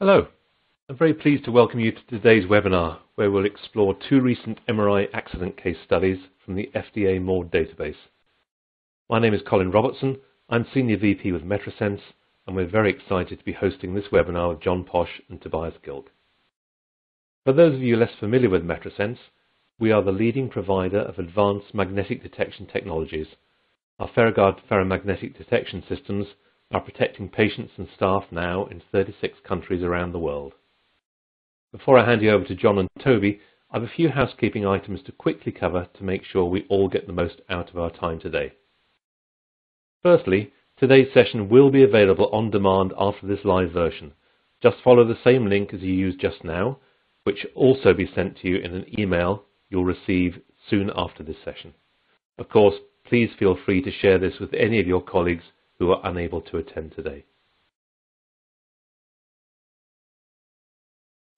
Hello. I'm very pleased to welcome you to today's webinar, where we'll explore two recent MRI accident case studies from the FDA MAUDE database. My name is Colin Robertson. I'm Senior VP with Metrasens, and we're very excited to be hosting this webinar with John Posh and Tobias Gilk. For those of you less familiar with Metrasens, we are the leading provider of advanced magnetic detection technologies. Our Ferroguard ferromagnetic detection systems are protecting patients and staff now in 36 countries around the world. Before I hand you over to John and Toby, I have a few housekeeping items to quickly cover to make sure we all get the most out of our time today. Firstly, today's session will be available on demand after this live version. Just follow the same link as you used just now, which will also be sent to you in an email you'll receive soon after this session. Of course, please feel free to share this with any of your colleagues who are unable to attend today.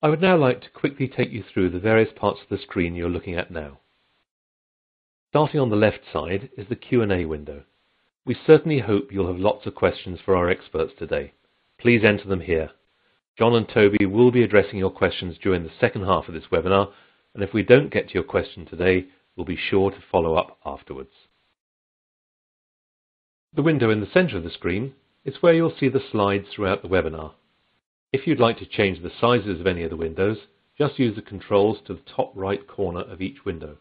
I would now like to quickly take you through the various parts of the screen you're looking at now. Starting on the left side is the Q&A window. We certainly hope you'll have lots of questions for our experts today. Please enter them here. John and Toby will be addressing your questions during the second half of this webinar, and if we don't get to your question today, we'll be sure to follow up afterwards. The window in the center of the screen is where you'll see the slides throughout the webinar. If you'd like to change the sizes of any of the windows, just use the controls to the top right corner of each window.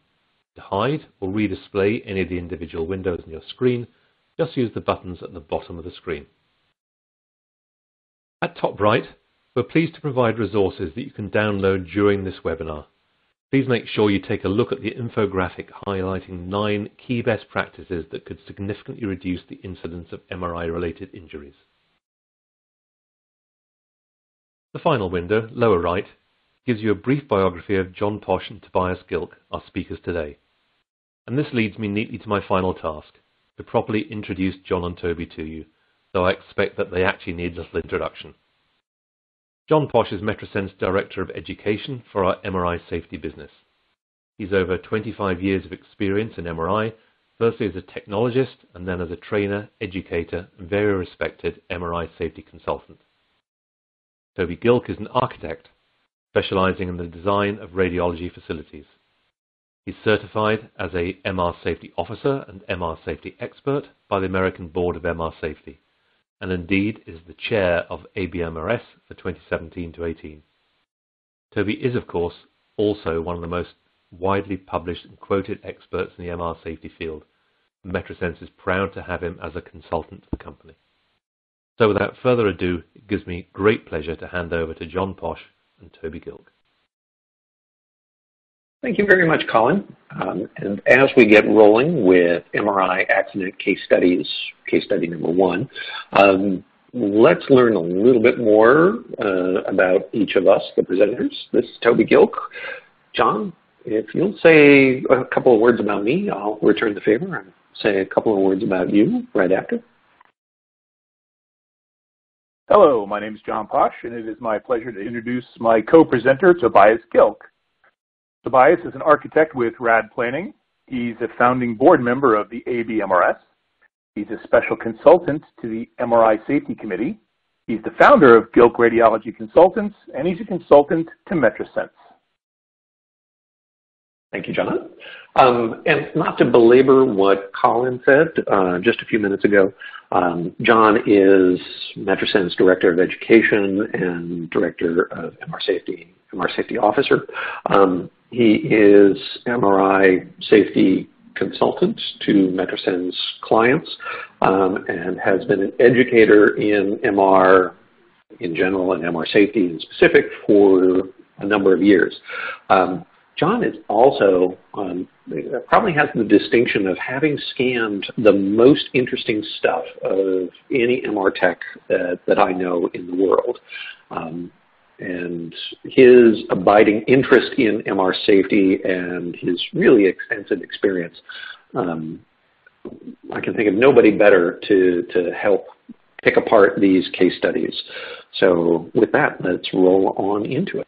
To hide or redisplay any of the individual windows on your screen, just use the buttons at the bottom of the screen. At top right, we're pleased to provide resources that you can download during this webinar. Please make sure you take a look at the infographic highlighting nine key best practices that could significantly reduce the incidence of MRI-related injuries. The final window, lower right, gives you a brief biography of John Posh and Tobias Gilk, our speakers today. And this leads me neatly to my final task, to properly introduce John and Toby to you, though I expect that they actually need little introduction. John Posh is Metrasens Director of Education for our MRI safety business. He's over 25 years of experience in MRI, firstly as a technologist and then as a trainer, educator, and very respected MRI safety consultant. Toby Gilk is an architect specializing in the design of radiology facilities. He's certified as a MR Safety Officer and MR Safety Expert by the American Board of MR Safety and indeed is the chair of ABMRS for 2017 to 18. Toby is, of course, also one of the most widely published and quoted experts in the MR safety field. Metrasens is proud to have him as a consultant to the company. So without further ado, it gives me great pleasure to hand over to John Posh and Toby Gilk. Thank you very much, Colin. Um, and as we get rolling with MRI accident case studies, case study number one, um, let's learn a little bit more uh, about each of us, the presenters. This is Toby Gilk. John, if you'll say a couple of words about me, I'll return the favor and say a couple of words about you right after. Hello, my name is John Posh, and it is my pleasure to introduce my co-presenter, Tobias Gilk. Tobias is an architect with RAD Planning. He's a founding board member of the ABMRS. He's a special consultant to the MRI Safety Committee. He's the founder of Gilk Radiology Consultants, and he's a consultant to Metrasens. Thank you, John. Um, and not to belabor what Colin said uh, just a few minutes ago, um, John is Metrasens Director of Education and Director of MR Safety, MR Safety Officer. Um, he is MRI safety consultant to Metrasens clients um, and has been an educator in MR in general and MR safety in specific for a number of years. Um, John is also um, probably has the distinction of having scanned the most interesting stuff of any MR tech that, that I know in the world. Um, and his abiding interest in MR safety and his really extensive experience, um, I can think of nobody better to, to help pick apart these case studies. So with that, let's roll on into it.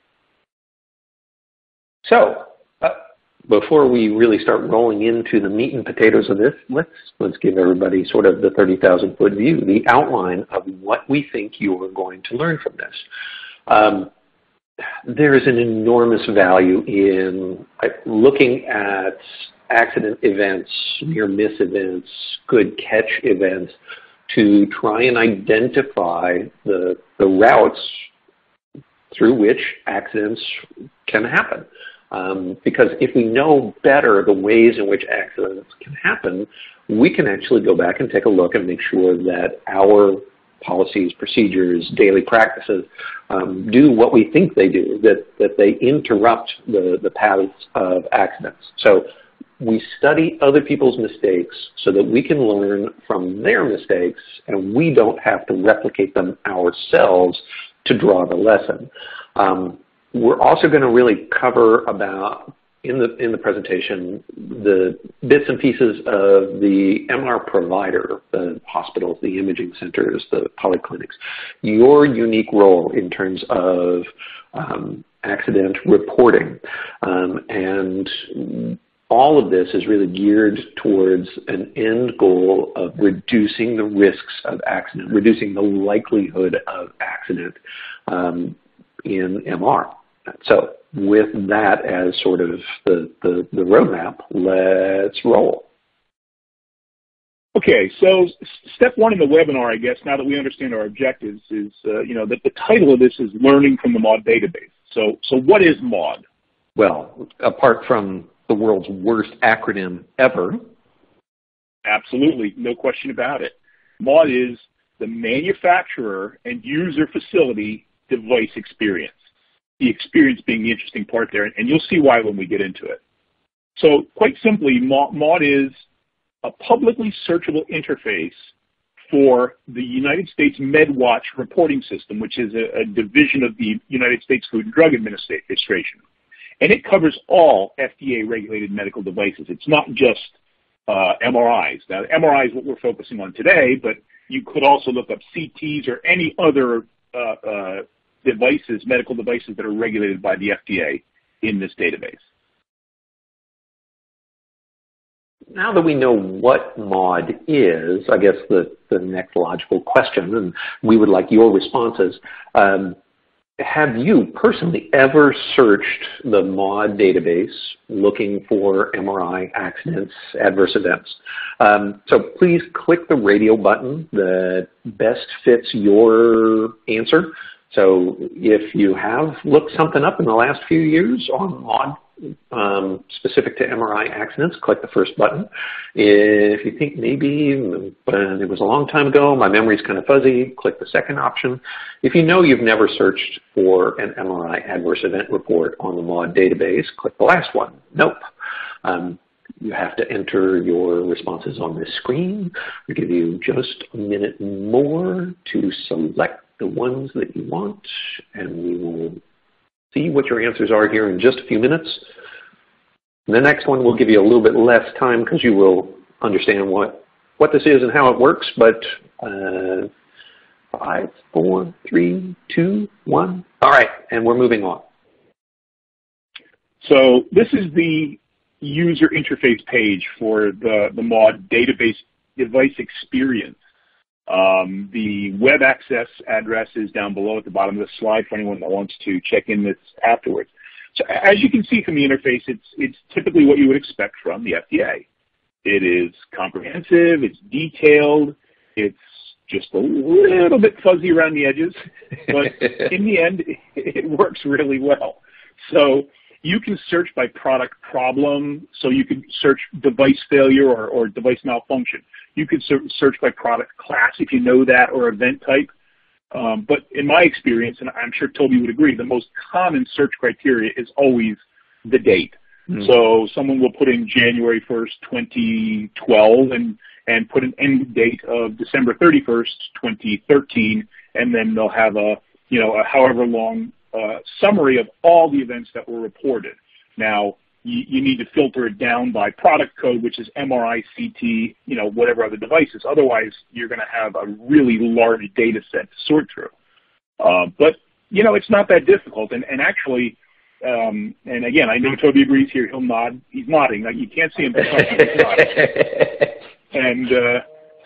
So uh, before we really start rolling into the meat and potatoes of this, let's, let's give everybody sort of the 30,000 foot view, the outline of what we think you are going to learn from this. Um, there is an enormous value in looking at accident events, near miss events, good catch events to try and identify the, the routes through which accidents can happen. Um, because if we know better the ways in which accidents can happen, we can actually go back and take a look and make sure that our policies, procedures, daily practices um, do what we think they do, that, that they interrupt the, the paths of accidents. So we study other people's mistakes so that we can learn from their mistakes and we don't have to replicate them ourselves to draw the lesson. Um, we're also going to really cover about in the in the presentation the bits and pieces of the MR provider, the hospitals, the imaging centers, the polyclinics, your unique role in terms of um, accident reporting, um, and all of this is really geared towards an end goal of reducing the risks of accident, reducing the likelihood of accident um, in MR. So with that as sort of the, the, the roadmap, let's roll. Okay, so step one in the webinar, I guess, now that we understand our objectives, is uh, you know that the title of this is learning from the MAUDE database. So, so what is MAUDE? Well, apart from the world's worst acronym ever. Absolutely, no question about it. MAUDE is the manufacturer and user facility device experience the experience being the interesting part there, and you'll see why when we get into it. So quite simply, MAUDE is a publicly searchable interface for the United States MedWatch reporting system, which is a, a, division of the United States Food and Drug Administration. And it covers all FDA-regulated medical devices. It's not just uh, MRIs. Now, MRI is what we're focusing on today, but you could also look up CTs or any other uh, uh, devices, medical devices that are regulated by the FDA in this database. Now that we know what MAUDE is, I guess the, the next logical question, and we would like your responses, um, have you personally ever searched the MAUDE database looking for MRI accidents, adverse events? Um, so please click the radio button that best fits your answer. So if you have looked something up in the last few years on MAUDE um, specific to MRI accidents, click the first button. If you think maybe it was a long time ago, my memory's kind of fuzzy, click the second option. If you know you've never searched for an MRI adverse event report on the MAUDE database, click the last one. Nope. Um, you have to enter your responses on this screen. We'll give you just a minute more to select the ones that you want, and we will see what your answers are here in just a few minutes. the next one will give you a little bit less time because you will understand what, what this is and how it works, but uh, five, four, three, two, one. All right, and we're moving on. So this is the user interface page for the, the MAUDE database device experience. Um, the web access address is down below at the bottom of the slide for anyone that wants to check in this afterwards. So as you can see from the interface, it's, it's typically what you would expect from the FDA. It is comprehensive, it's detailed, it's just a little bit fuzzy around the edges, but in the end, it works really well. So you can search by product problem, so you can search device failure or, or device malfunction. You can search by product class if you know that or event type. Um, but in my experience, and I'm sure Toby would agree, the most common search criteria is always the date. Mm. So someone will put in January 1st, 2012, and and put an end date of December 31st, 2013, and then they'll have a you know a however long uh, summary of all the events that were reported. Now, you, you, need to filter it down by product code, which is MRI, CT, you know, whatever other devices. Otherwise, you're going to have a really large data set to sort through. Uh, but, you know, it's not that difficult. And, and actually, um, and again, I know Toby agrees here. He'll nod. He's nodding. Like, you can't see him. But and uh,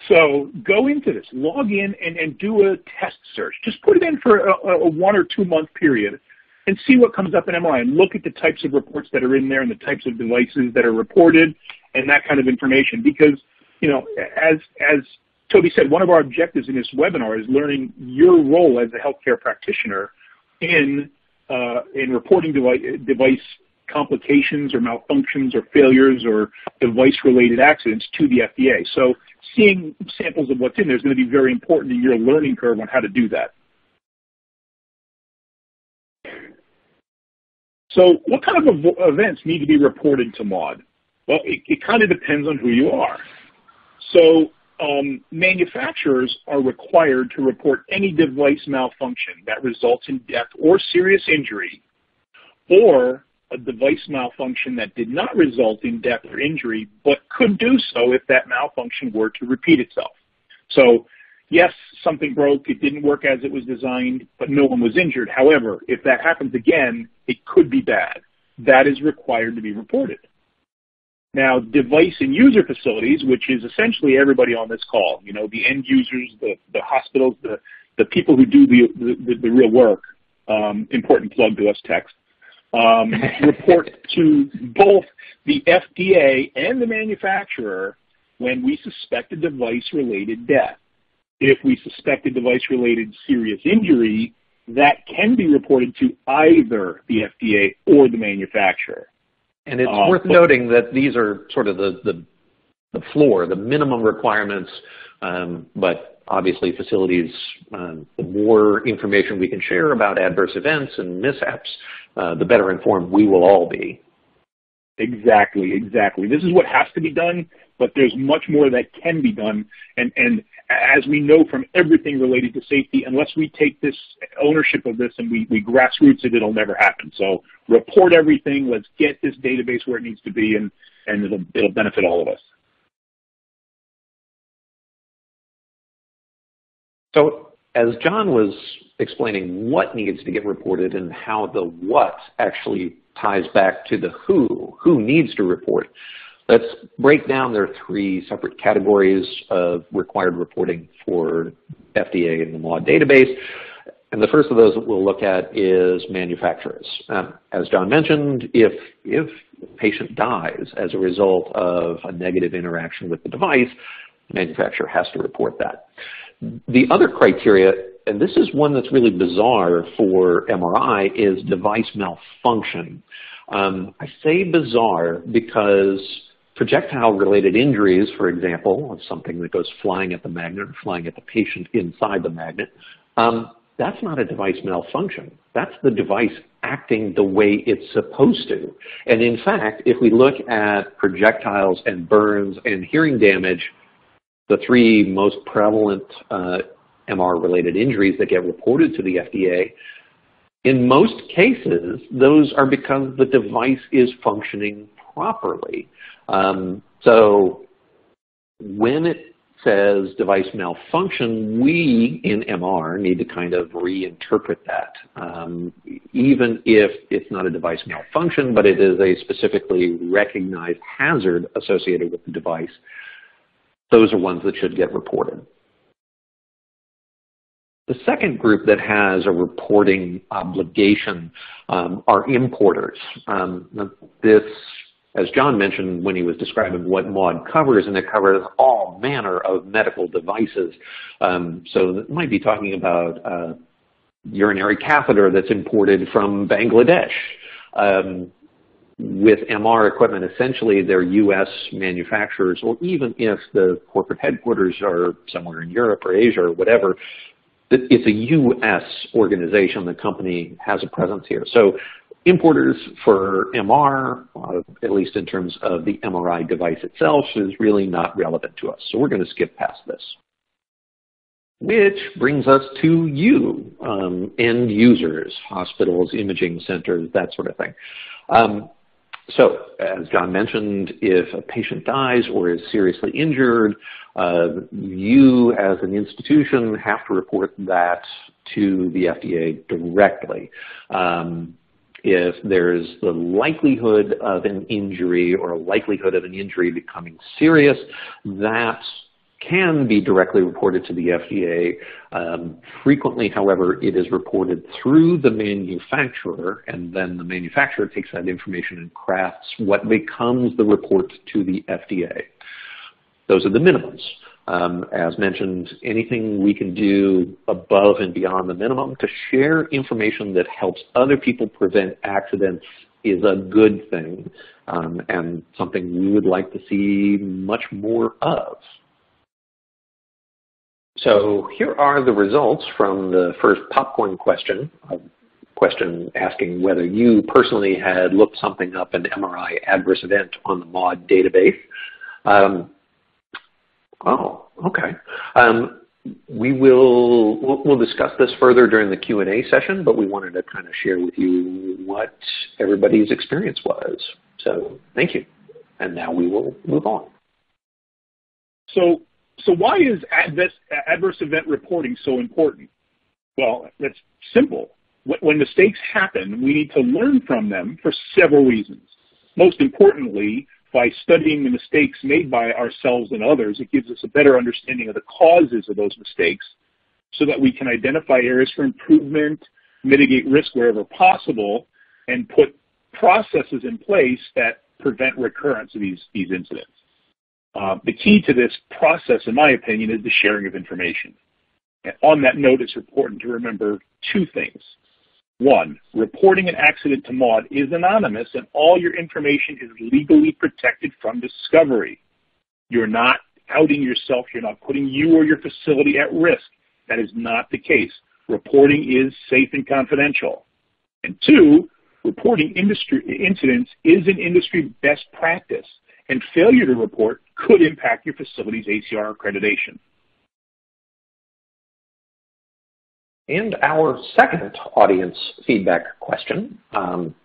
So go into this, log in and, and do a test search. Just put it in for a, a one or two month period and see what comes up in MRI and look at the types of reports that are in there and the types of devices that are reported and that kind of information. Because, you know, as, as Toby said, one of our objectives in this webinar is learning your role as a healthcare practitioner in, uh, in reporting device, device complications or malfunctions or failures or device-related accidents to the FDA. So seeing samples of what's in there is going to be very important in your learning curve on how to do that. So what kind of events need to be reported to MAUDE? Well, it, it kind of depends on who you are. So um, manufacturers are required to report any device malfunction that results in death or serious injury or a device malfunction that did not result in death or injury, but could do so if that malfunction were to repeat itself. So yes, something broke, it didn't work as it was designed, but no one was injured. However, if that happens again, it could be bad. That is required to be reported. Now, device and user facilities, which is essentially everybody on this call, you know, the end users, the, the hospitals, the, the people who do the, the, the real work, um, important plug to us text, um, report to both the FDA and the manufacturer when we suspect a device-related death. If we suspect a device-related serious injury, that can be reported to either the FDA or the manufacturer. And it's uh, worth noting that these are sort of the, the, the floor, the minimum requirements, um, but obviously facilities, um, the more information we can share about adverse events and mishaps, uh, the better informed we will all be. Exactly, exactly. This is what has to be done, but there's much more that can be done. And, and as we know from everything related to safety, unless we take this ownership of this and we, we grassroots it, it'll never happen. So report everything. Let's get this database where it needs to be, and, and it'll, it'll benefit all of us. So as John was explaining what needs to get reported and how the what actually ties back to the who, who needs to report, let's break down their three separate categories of required reporting for FDA and the MAUDE database. And the first of those that we'll look at is manufacturers. Um, as John mentioned, if, if a patient dies as a result of a negative interaction with the device, the manufacturer has to report that. The other criteria, and this is one that's really bizarre for MRI, is device malfunction. Um, I say bizarre because projectile-related injuries, for example, of something that goes flying at the magnet or flying at the patient inside the magnet, um, that's not a device malfunction. That's the device acting the way it's supposed to. And in fact, if we look at projectiles and burns and hearing damage, the three most prevalent uh, MR-related injuries that get reported to the FDA, in most cases, those are because the device is functioning properly. Um, so when it says device malfunction, we in MR need to kind of reinterpret that. Um, even if it's not a device malfunction, but it is a specifically recognized hazard associated with the device, those are ones that should get reported. The second group that has a reporting obligation um, are importers. Um, this, as John mentioned when he was describing what MAUDE covers, and it covers all manner of medical devices. Um, so it might be talking about a urinary catheter that's imported from Bangladesh. Um, with MR equipment, essentially they're U.S. manufacturers, or even if the corporate headquarters are somewhere in Europe or Asia or whatever, it's a U.S. organization. The company has a presence here. So importers for MR, uh, at least in terms of the MRI device itself, is really not relevant to us. So we're going to skip past this. Which brings us to you, um, end users, hospitals, imaging centers, that sort of thing. Um, so, as John mentioned, if a patient dies or is seriously injured, uh, you as an institution have to report that to the FDA directly. Um, if there's the likelihood of an injury or a likelihood of an injury becoming serious, that can be directly reported to the FDA. Um, frequently, however, it is reported through the manufacturer, and then the manufacturer takes that information and crafts what becomes the report to the FDA. Those are the minimums. Um, as mentioned, anything we can do above and beyond the minimum to share information that helps other people prevent accidents is a good thing um, and something we would like to see much more of. So here are the results from the first popcorn question, a question asking whether you personally had looked something up an MRI adverse event on the MAUDE database. Um, oh, okay. Um, we will we'll, we'll, discuss this further during the Q&A session, but we wanted to kind of share with you what everybody's experience was. So thank you. And now we will move on. So so why is adverse, adverse event reporting so important? Well, that's simple. When mistakes happen, we need to learn from them for several reasons. Most importantly, by studying the mistakes made by ourselves and others, it gives us a better understanding of the causes of those mistakes so that we can identify areas for improvement, mitigate risk wherever possible, and put processes in place that prevent recurrence of these, these incidents. Uh, the key to this process, in my opinion, is the sharing of information. And on that note, it's important to remember two things. One, reporting an accident to MAUDE is anonymous and all your information is legally protected from discovery. You're not outing yourself. You're not putting you or your facility at risk. That is not the case. Reporting is safe and confidential. And two, reporting industry incidents is an industry best practice and failure to report could impact your facility's ACR accreditation. And our second audience feedback question, um,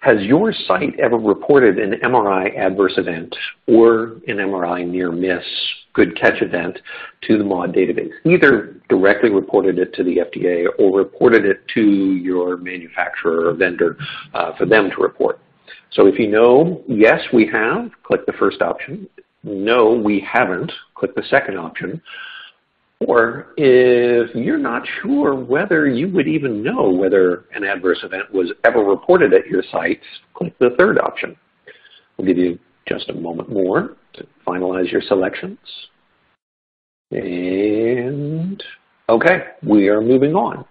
has your site ever reported an MRI adverse event or an MRI near miss good catch event to the MAUDE database? Either directly reported it to the FDA or reported it to your manufacturer or vendor uh, for them to report. So if you know, yes, we have, click the first option. No, we haven't, click the second option. Or if you're not sure whether you would even know whether an adverse event was ever reported at your site, click the third option. We'll give you just a moment more to finalize your selections. And okay, we are moving on.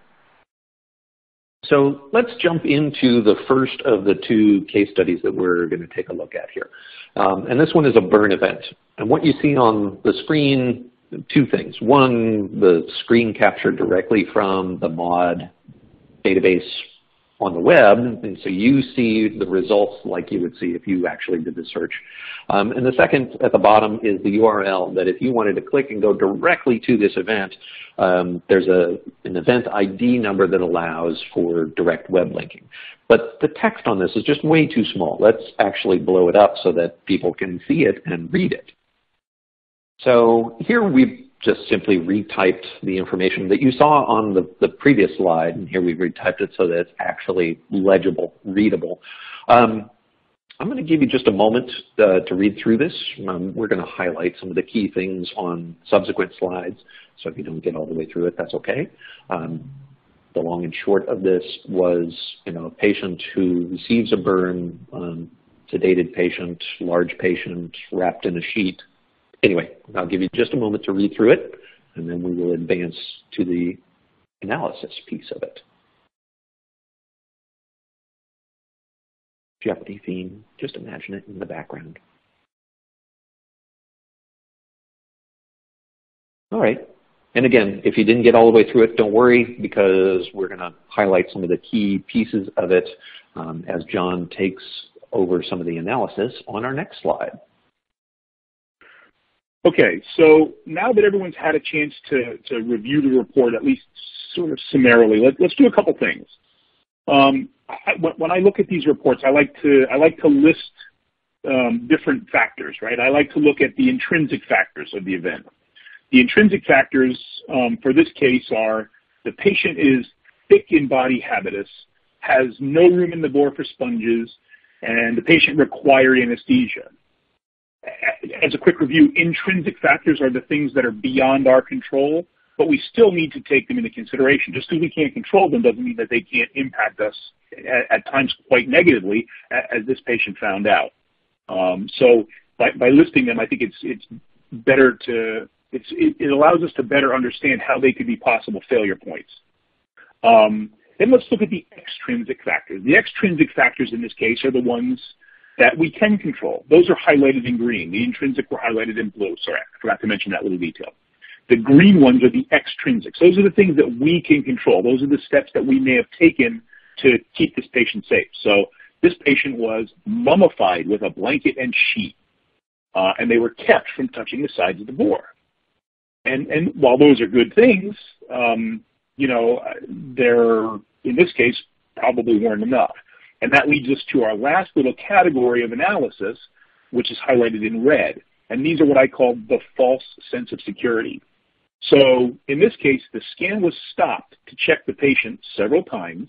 So let's jump into the first of the two case studies that we're going to take a look at here. Um, and this one is a burn event. And what you see on the screen, two things. One, the screen captured directly from the MAUDE database on the web, and so you see the results like you would see if you actually did the search. Um, and the second at the bottom is the URL that if you wanted to click and go directly to this event, um, there's a, an event ID number that allows for direct web linking. But the text on this is just way too small. Let's actually blow it up so that people can see it and read it. So here we've just simply retyped the information that you saw on the, the previous slide, and here we've retyped it so that it's actually legible, readable. Um, I'm going to give you just a moment uh, to read through this. Um, we're going to highlight some of the key things on subsequent slides, so if you don't get all the way through it, that's okay. Um, the long and short of this was, you know, a patient who receives a burn, um, sedated patient, large patient, wrapped in a sheet, Anyway, I'll give you just a moment to read through it, and then we will advance to the analysis piece of it. Jeopardy theme, just imagine it in the background. All right. And again, if you didn't get all the way through it, don't worry because we're going to highlight some of the key pieces of it um, as John takes over some of the analysis on our next slide. Okay, so now that everyone's had a chance to, to review the report, at least sort of summarily, let, us do a couple things. Um, I, when I look at these reports, I like to I like to list um, different factors, right? I like to look at the intrinsic factors of the event. The intrinsic factors um, for this case are the patient is thick in body habitus, has no room in the bore for sponges, and the patient required anesthesia. As a quick review, intrinsic factors are the things that are beyond our control, but we still need to take them into consideration. Just because we can't control them doesn't mean that they can't impact us at, at times quite negatively, as this patient found out. Um, so by, by listing them, I think it's it's better to it, it, allows us to better understand how they could be possible failure points. Um, then let's look at the extrinsic factors. The extrinsic factors in this case are the ones that we can control. Those are highlighted in green. The intrinsic were highlighted in blue. Sorry, I forgot to mention that little detail. The green ones are the extrinsics. Those are the things that we can control. Those are the steps that we may have taken to keep this patient safe. So this patient was mummified with a blanket and sheet, uh, and they were kept from touching the sides of the bore. And, and while those are good things, um, you know, they're, in this case, probably weren't enough. And that leads us to our last little category of analysis, which is highlighted in red. And these are what I call the false sense of security. So in this case, the scan was stopped to check the patient several times,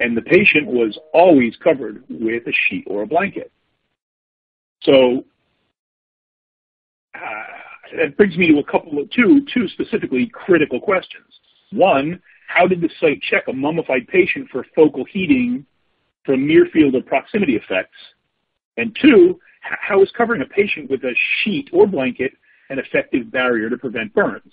and the patient was always covered with a sheet or a blanket. So uh, that brings me to a couple of two, two specifically critical questions. One, how did the site check a mummified patient for focal heating from near field or proximity effects? And two, how is covering a patient with a sheet or blanket an effective barrier to prevent burns?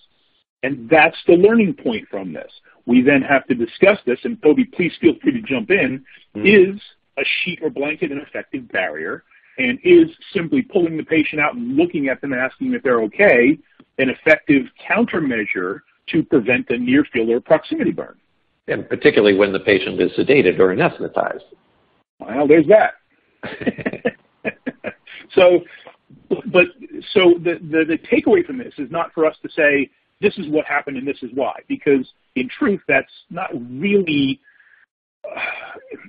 And that's the learning point from this. We then have to discuss this, and Toby, please feel free to jump in. Mm. Is a sheet or blanket an effective barrier? And is simply pulling the patient out and looking at them and asking if they're okay an effective countermeasure to prevent a near field or proximity burn? And particularly when the patient is sedated or anesthetized. Well, there's that. so, but so the, the, the takeaway from this is not for us to say this is what happened and this is why, because in truth, that's not really. Uh,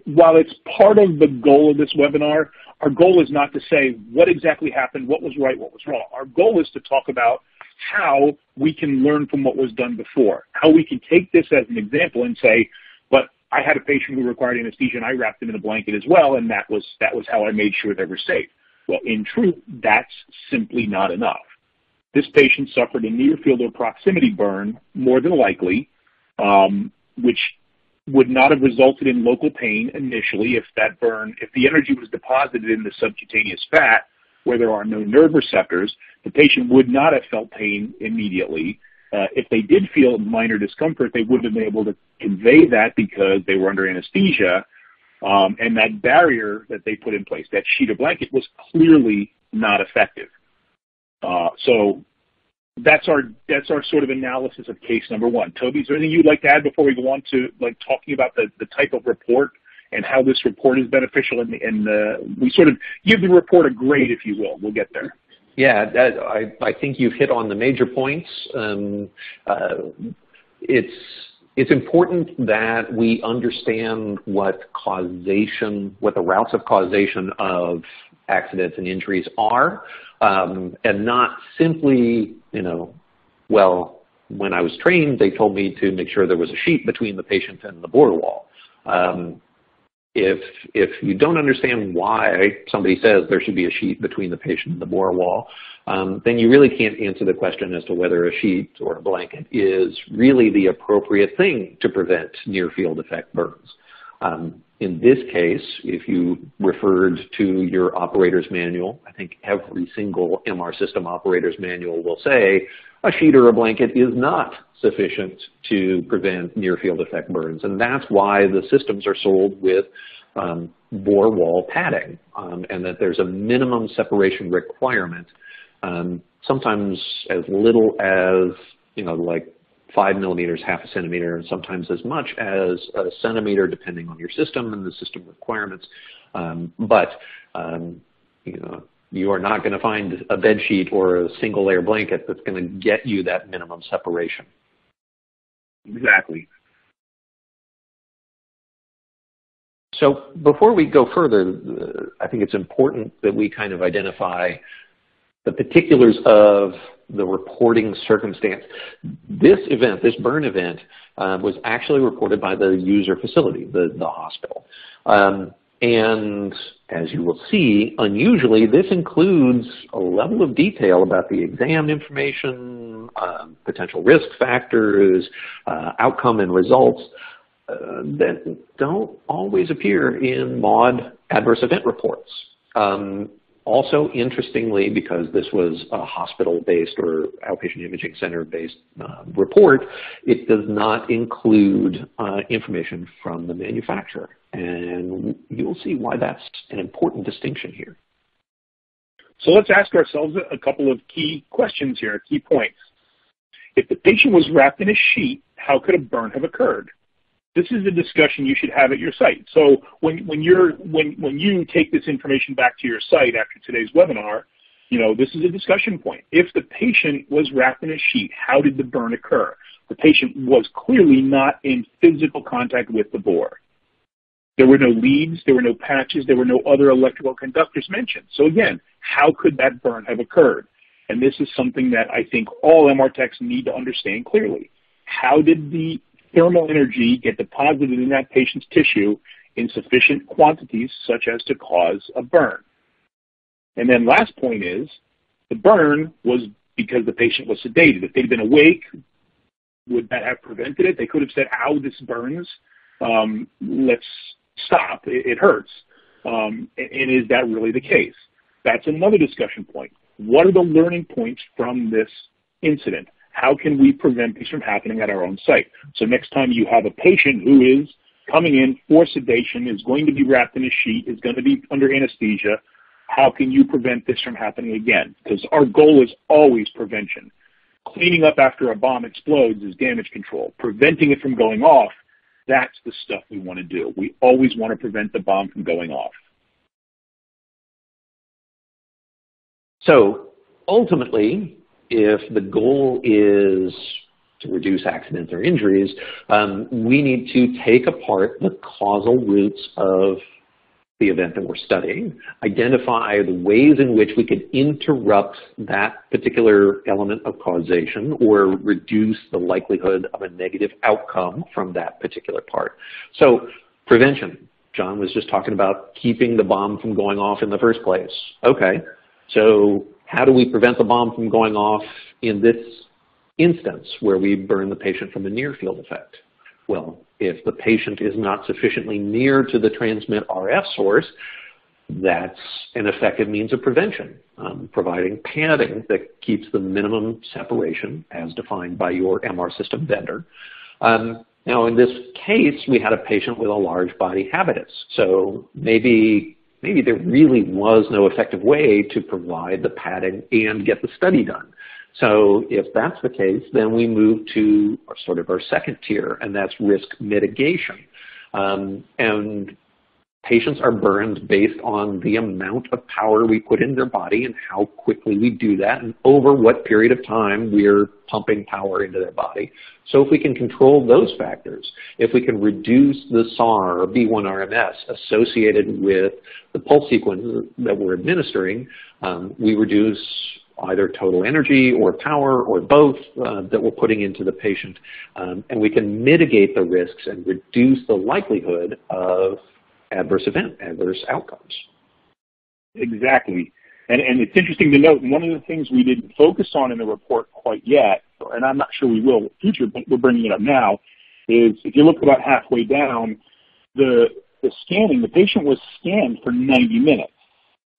while it's part of the goal of this webinar, our goal is not to say what exactly happened, what was right, what was wrong. Our goal is to talk about how we can learn from what was done before, how we can take this as an example and say, but I had a patient who required anesthesia and I wrapped them in a blanket as well, and that was that was how I made sure they were safe. Well, in truth, that's simply not enough. This patient suffered a near field or proximity burn, more than likely, um, which would not have resulted in local pain initially if that burn, if the energy was deposited in the subcutaneous fat where there are no nerve receptors, the patient would not have felt pain immediately. Uh, if they did feel minor discomfort, they wouldn't have been able to convey that because they were under anesthesia um, and that barrier that they put in place, that sheet of blanket, was clearly not effective. Uh, so that's our that's our sort of analysis of case number one. Toby, is there anything you'd like to add before we go on to like talking about the, the type of report and how this report is beneficial? And, and uh, we sort of give the report a grade, if you will. We'll get there. Yeah, that, I, I think you've hit on the major points. Um, uh, it's it's important that we understand what causation, what the routes of causation of accidents and injuries are, um, and not simply, you know, well, when I was trained, they told me to make sure there was a sheet between the patient and the bore wall. Um, if if you don't understand why somebody says there should be a sheet between the patient and the bore wall, um, then you really can't answer the question as to whether a sheet or a blanket is really the appropriate thing to prevent near field effect burns. Um, in this case, if you referred to your operator's manual, I think every single MR system operator's manual will say a sheet or a blanket is not sufficient to prevent near field effect burns. And that's why the systems are sold with um, bore wall padding um, and that there's a minimum separation requirement, um, sometimes as little as, you know, like five millimeters, half a centimeter, and sometimes as much as a centimeter depending on your system and the system requirements. Um, but, um, you know, you are not going to find a bed sheet or a single layer blanket that's going to get you that minimum separation. Exactly. So before we go further, uh, I think it's important that we kind of identify the particulars of the reporting circumstance. This event, this burn event, uh, was actually reported by the user facility, the, the hospital. Um, and as you will see, unusually, this includes a level of detail about the exam information, uh, potential risk factors, uh, outcome and results uh, that don't always appear in MAUDE adverse event reports. Um, also, interestingly, because this was a hospital-based or outpatient imaging center-based uh, report, it does not include uh, information from the manufacturer. And you'll see why that's an important distinction here. So let's ask ourselves a couple of key questions here, key points. If the patient was wrapped in a sheet, how could a burn have occurred? This is a discussion you should have at your site. So when, when, you're, when, when you take this information back to your site after today's webinar, you know, this is a discussion point. If the patient was wrapped in a sheet, how did the burn occur? The patient was clearly not in physical contact with the bore. There were no leads, there were no patches, there were no other electrical conductors mentioned. So again, how could that burn have occurred? And this is something that I think all MR techs need to understand clearly. How did the thermal energy get deposited in that patient's tissue in sufficient quantities such as to cause a burn. And then last point is, the burn was because the patient was sedated. If they'd been awake, would that have prevented it? They could have said, ow, this burns. Um, let's stop. It, it hurts. Um, and, and is that really the case? That's another discussion point. What are the learning points from this incident? How can we prevent these from happening at our own site? So next time you have a patient who is coming in for sedation, is going to be wrapped in a sheet, is going to be under anesthesia, how can you prevent this from happening again? Because our goal is always prevention. Cleaning up after a bomb explodes is damage control. Preventing it from going off, that's the stuff we want to do. We always want to prevent the bomb from going off. So ultimately, if the goal is to reduce accidents or injuries, um, we need to take apart the causal roots of the event that we're studying, identify the ways in which we could interrupt that particular element of causation or reduce the likelihood of a negative outcome from that particular part. So prevention. John was just talking about keeping the bomb from going off in the first place. Okay, so how do we prevent the bomb from going off in this instance where we burn the patient from a near field effect? Well, if the patient is not sufficiently near to the transmit RF source, that's an effective means of prevention, um, providing padding that keeps the minimum separation as defined by your MR system vendor. Um, now, in this case, we had a patient with a large body habitus, so maybe maybe there really was no effective way to provide the padding and get the study done. So if that's the case, then we move to sort of our second tier, and that's risk mitigation. Um, and Patients are burned based on the amount of power we put in their body and how quickly we do that and over what period of time we're pumping power into their body. So if we can control those factors, if we can reduce the SAR or B1RMS associated with the pulse sequences that we're administering, um, we reduce either total energy or power or both uh, that we're putting into the patient. Um, and we can mitigate the risks and reduce the likelihood of adverse event, adverse outcomes. Exactly. And, and it's interesting to note, one of the things we didn't focus on in the report quite yet, and I'm not sure we will in the future, but we're bringing it up now, is if you look about halfway down, the, the scanning, the patient was scanned for 90 minutes.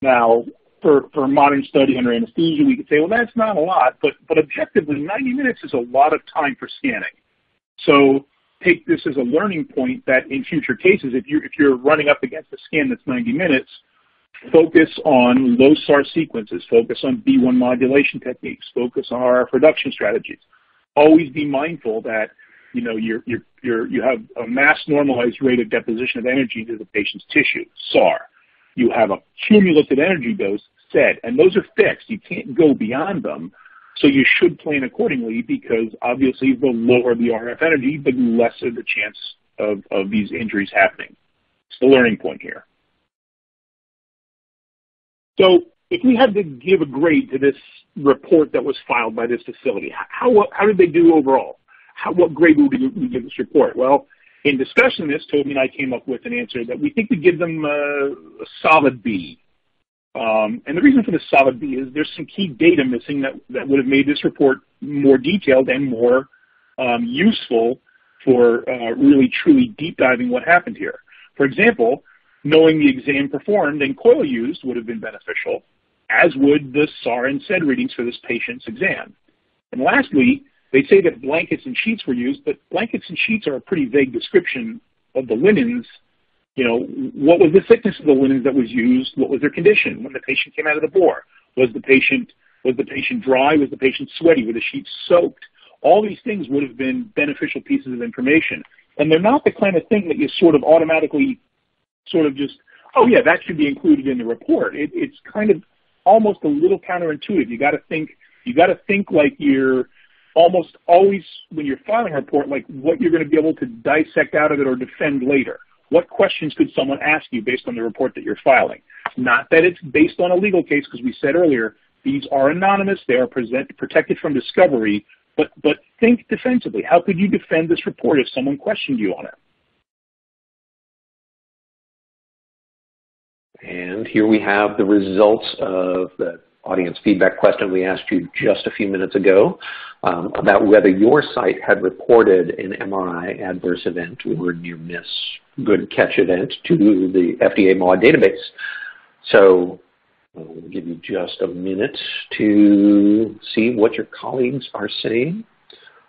Now, for, for a modern study under anesthesia, we could say, well, that's not a lot, but, but objectively, 90 minutes is a lot of time for scanning. So take this as a learning point that in future cases, if you're, if you're running up against a scan that's 90 minutes, focus on low SAR sequences, focus on B1 modulation techniques, focus on RF reduction strategies. Always be mindful that you know you're, you're, you're, you have a mass normalized rate of deposition of energy to the patient's tissue, SAR. You have a cumulative energy dose set, and those are fixed. You can't go beyond them. So you should plan accordingly because obviously the lower the RF energy, the lesser the chance of, of these injuries happening. It's the learning point here. So if we had to give a grade to this report that was filed by this facility, how, how did they do overall? How, what grade would we give this report? Well, in discussing this, Toby and I came up with an answer that we think would give them a, a solid B. Um, and the reason for the solid B is there's some key data missing that, that would have made this report more detailed and more um, useful for uh, really truly deep diving what happened here. For example, knowing the exam performed and coil used would have been beneficial, as would the SAR and SED readings for this patient's exam. And lastly, they say that blankets and sheets were used, but blankets and sheets are a pretty vague description of the linens. You know, what was the thickness of the linens that was used? What was their condition when the patient came out of the bore? Was the patient was the patient dry? Was the patient sweaty? Were the sheets soaked? All these things would have been beneficial pieces of information. And they're not the kind of thing that you sort of automatically sort of just, oh yeah, that should be included in the report. It, it's kind of almost a little counterintuitive. You got to think, you got to think like you're almost always when you're filing a report, like what you're going to be able to dissect out of it or defend later. What questions could someone ask you based on the report that you're filing? Not that it's based on a legal case, because we said earlier, these are anonymous, they are present, protected from discovery, but, but think defensively. How could you defend this report if someone questioned you on it? And here we have the results of the audience feedback question we asked you just a few minutes ago um, about whether your site had reported an MRI adverse event or near miss good catch event to the FDA MAUDE database. So we'll give you just a minute to see what your colleagues are saying.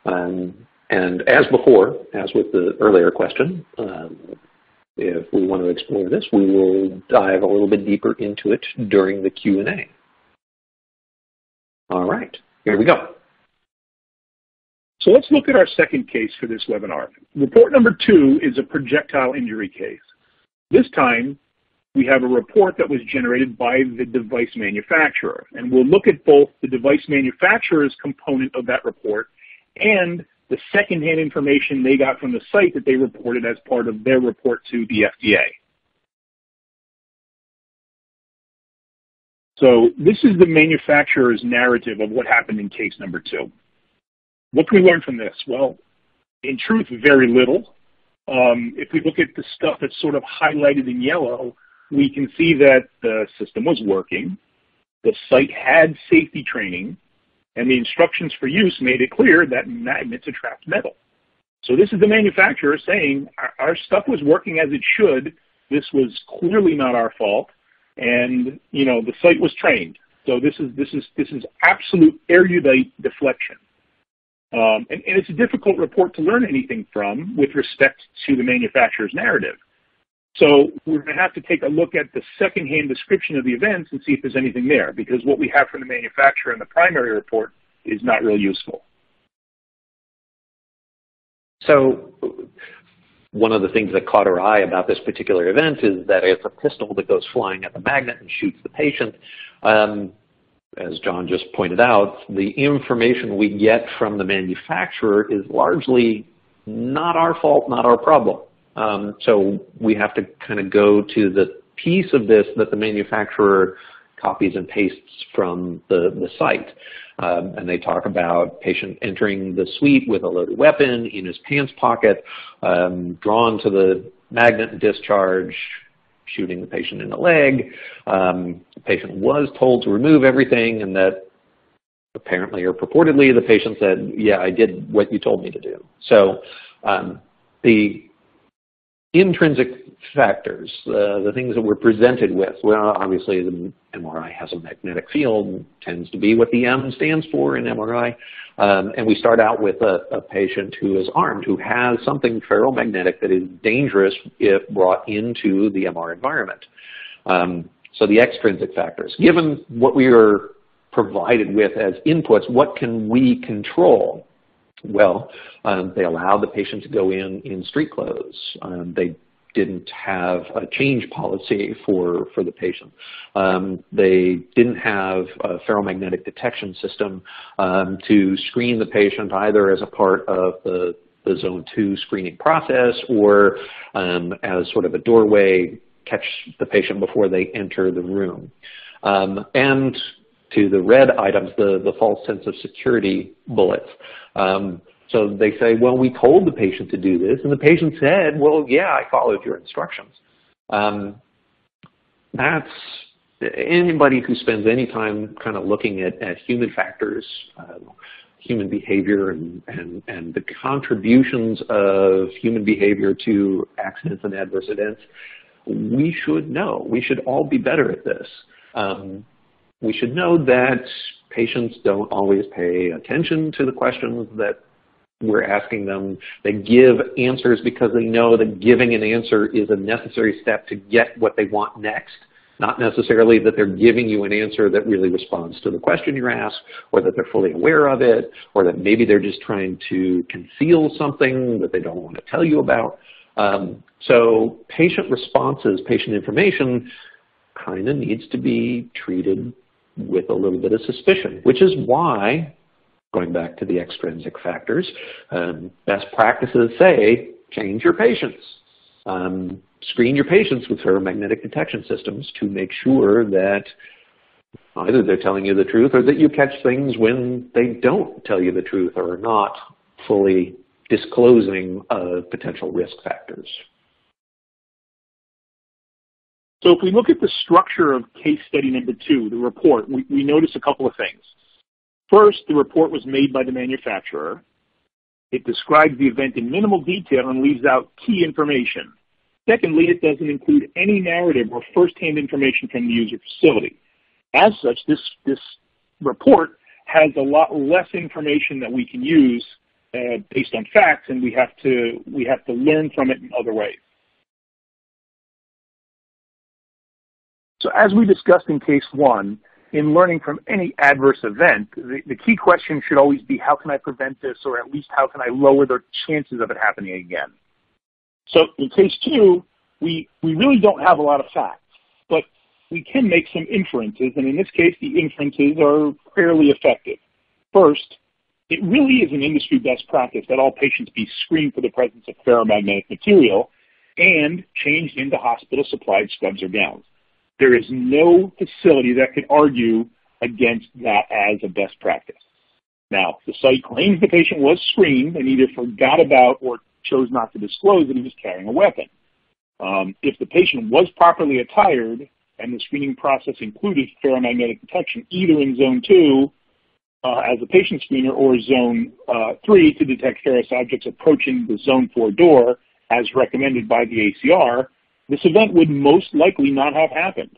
Um, and as before, as with the earlier question, um, if we want to explore this, we will dive a little bit deeper into it during the Q&A. All right, here we go. So let's look at our second case for this webinar. Report number two is a projectile injury case. This time, we have a report that was generated by the device manufacturer. And we'll look at both the device manufacturer's component of that report and the secondhand information they got from the site that they reported as part of their report to the FDA. So this is the manufacturer's narrative of what happened in case number two. What can we learn from this? Well, in truth, very little. Um, if we look at the stuff that's sort of highlighted in yellow, we can see that the system was working, the site had safety training, and the instructions for use made it clear that magnets attract metal. So this is the manufacturer saying our, our stuff was working as it should. This was clearly not our fault and you know the site was trained. So this is this is this is absolute erudite deflection, um, and, and, it's a difficult report to learn anything from with respect to the manufacturer's narrative. So we're going to have to take a look at the secondhand description of the events and see if there's anything there, because what we have from the manufacturer in the primary report is not real useful. So one of the things that caught our eye about this particular event is that it's a pistol that goes flying at the magnet and shoots the patient. Um, as John just pointed out, the information we get from the manufacturer is largely not our fault, not our problem. Um, so we have to kind of go to the piece of this that the manufacturer copies and pastes from the, the site. Um, and they talk about patient entering the suite with a loaded weapon in his pants pocket, um, drawn to the magnet discharge, shooting the patient in the leg. Um, the patient was told to remove everything and that apparently or purportedly the patient said, yeah, I did what you told me to do. So um, the intrinsic factors, uh, the things that we're presented with. Well, obviously the MRI has a magnetic field, tends to be what the M stands for in MRI. Um, and we start out with a, a, patient who is armed, who has something ferromagnetic that is dangerous if brought into the MR environment. Um, so the extrinsic factors. Given what we are provided with as inputs, what can we control? Well, um, they allowed the patient to go in in street clothes. Um, they didn't have a change policy for, for the patient. Um, they didn't have a ferromagnetic detection system um, to screen the patient either as a part of the, the zone two screening process or um, as sort of a doorway, catch the patient before they enter the room. Um, and to the red items, the, the false sense of security bullets. Um, So they say, well, we told the patient to do this, and the patient said, well, yeah, I followed your instructions. Um, that's anybody who spends any time kind of looking at, at human factors, uh, human behavior, and, and, and the contributions of human behavior to accidents and adverse events, we should know. We should all be better at this. Um, we should know that patients don't always pay attention to the questions that we're asking them. They give answers because they know that giving an answer is a necessary step to get what they want next, not necessarily that they're giving you an answer that really responds to the question you're asked, or that they're fully aware of it, or that maybe they're just trying to conceal something that they don't want to tell you about. Um, so patient responses, patient information kind of needs to be treated with a little bit of suspicion, which is why, going back to the extrinsic factors, um, best practices say change your patients. Um, screen your patients with ferromagnetic detection systems to make sure that either they're telling you the truth or that you catch things when they don't tell you the truth or are not fully disclosing of potential risk factors. So if we look at the structure of case study number two, the report, we, we notice a couple of things. First, the report was made by the manufacturer. It describes the event in minimal detail and leaves out key information. Secondly, it doesn't include any narrative or firsthand information from the user facility. As such, this, this report has a lot less information that we can use uh, based on facts, and we have to we have to learn from it in other ways. As we discussed in case one, in learning from any adverse event, the, the, key question should always be how can I prevent this or at least how can I lower the chances of it happening again? So in case two, we, we really don't have a lot of facts, but we can make some inferences, and in this case, the inferences are fairly effective. First, it really is an industry best practice that all patients be screened for the presence of ferromagnetic material and changed into hospital-supplied scrubs or gowns. There is no facility that could argue against that as a best practice. Now, the site claims the patient was screened and either forgot about or chose not to disclose that he was carrying a weapon. Um, if the patient was properly attired and the screening process included ferromagnetic detection either in zone two uh, as a patient screener or zone uh, three to detect ferrous objects approaching the zone four door as recommended by the ACR, this event would most likely not have happened.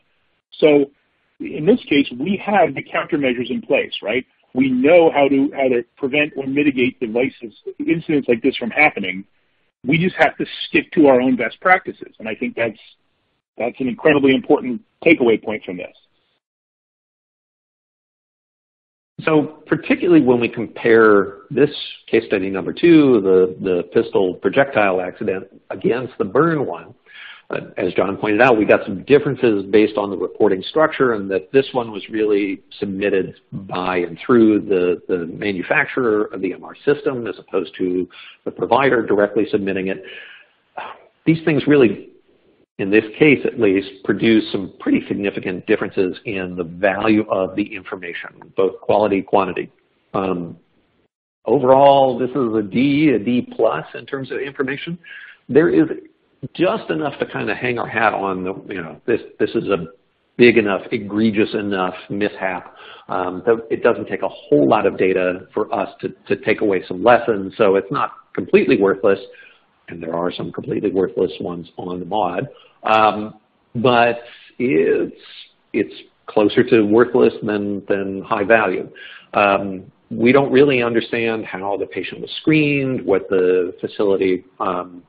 So in this case, we have the countermeasures in place, right? We know how to how to prevent or mitigate devices incidents like this from happening. We just have to stick to our own best practices, and I think that's that's an incredibly important takeaway point from this. So particularly when we compare this case study number two, the, the pistol projectile accident, against the burn one, as John pointed out, we got some differences based on the reporting structure and that this one was really submitted by and through the, the manufacturer of the MR system as opposed to the provider directly submitting it. These things really, in this case at least, produce some pretty significant differences in the value of the information, both quality, quantity. Um, overall, this is a D, a D plus in terms of information. There is just enough to kind of hang our hat on the, you know, this, this is a big enough, egregious enough mishap um, that it doesn't take a whole lot of data for us to, to take away some lessons. So it's not completely worthless, and there are some completely worthless ones on the MAUDE, um, but it's, it's closer to worthless than, than high value. Um, we don't really understand how the patient was screened, what the facility um,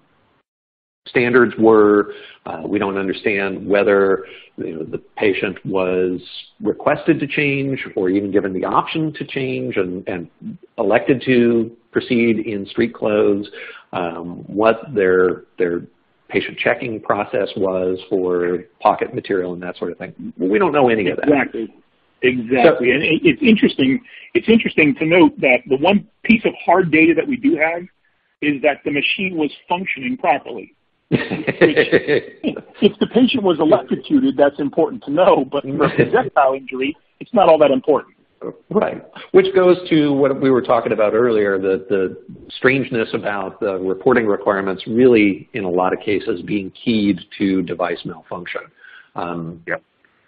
standards were. Uh, we don't understand whether you know, the patient was requested to change or even given the option to change and, and elected to proceed in street clothes, um, what their, their patient checking process was for pocket material and that sort of thing. We don't know any of that. Exactly. Exactly. And it's interesting. It's interesting to note that the one piece of hard data that we do have is that the machine was functioning properly if the patient was electrocuted, that's important to know, but for a projectile injury, it's not all that important. Right. Which goes to what we were talking about earlier, the, the strangeness about the reporting requirements really, in a lot of cases, being keyed to device malfunction. Um, yep.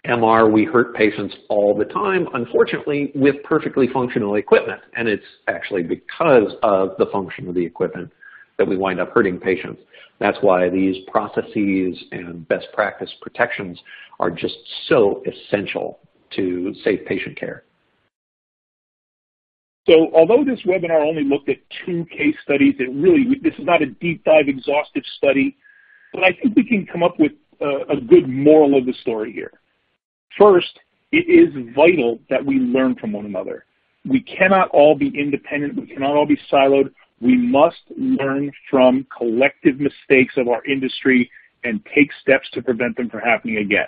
MR, we hurt patients all the time, unfortunately, with perfectly functional equipment. And it's actually because of the function of the equipment that we wind up hurting patients. That's why these processes and best practice protections are just so essential to safe patient care. So although this webinar only looked at two case studies, it really, this is not a deep dive exhaustive study, but I think we can come up with a, a good moral of the story here. First, it is vital that we learn from one another. We cannot all be independent. We cannot all be siloed. We must learn from collective mistakes of our industry and take steps to prevent them from happening again.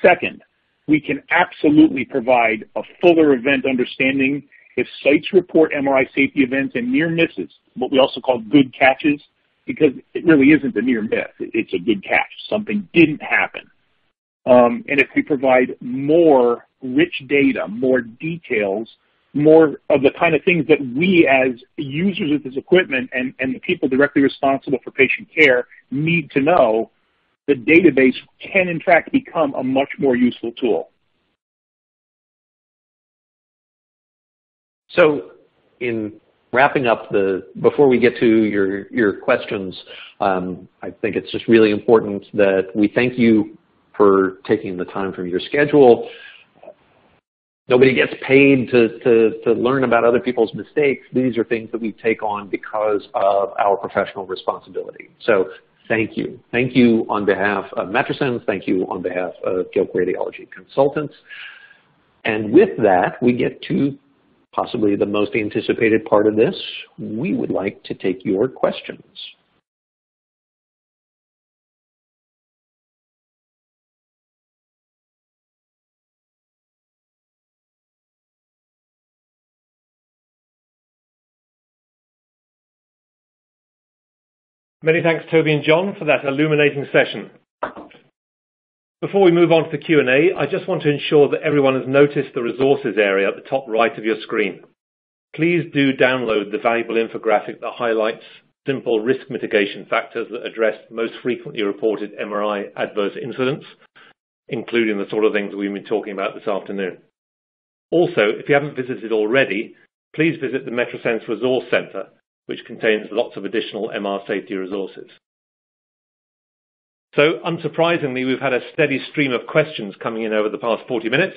Second, we can absolutely provide a fuller event understanding if sites report MRI safety events and near misses, what we also call good catches, because it really isn't a near miss, it's a good catch. Something didn't happen. Um, and if we provide more rich data, more details, more of the kind of things that we as users of this equipment and, and the people directly responsible for patient care need to know, the database can in fact become a much more useful tool. So in wrapping up the, before we get to your, your questions, um, I think it's just really important that we thank you for taking the time from your schedule. Nobody gets paid to, to, to learn about other people's mistakes. These are things that we take on because of our professional responsibility. So thank you. Thank you on behalf of Metrasens. Thank you on behalf of Gilk Radiology Consultants. And with that, we get to possibly the most anticipated part of this. We would like to take your questions. Many thanks, Toby and John, for that illuminating session. Before we move on to the Q&A, I just want to ensure that everyone has noticed the resources area at the top right of your screen. Please do download the valuable infographic that highlights simple risk mitigation factors that address most frequently reported MRI adverse incidents, including the sort of things we've been talking about this afternoon. Also, if you haven't visited already, please visit the Metrasens Resource Center which contains lots of additional MR safety resources. So unsurprisingly, we've had a steady stream of questions coming in over the past 40 minutes.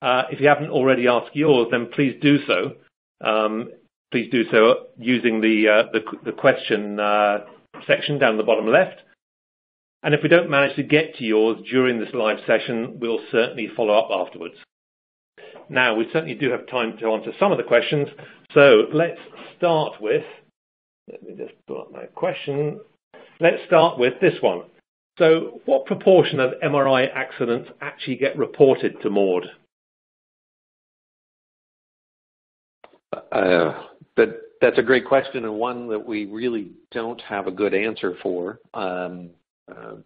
Uh, if you haven't already asked yours, then please do so. Um, please do so using the, uh, the, the, question uh, section down the bottom left. And if we don't manage to get to yours during this live session, we'll certainly follow up afterwards. Now, we certainly do have time to answer some of the questions, so let's start with, let me just pull up my question. Let's start with this one. So what proportion of MRI accidents actually get reported to MAUDE? Uh, that, that's a great question and one that we really don't have a good answer for. Um, uh,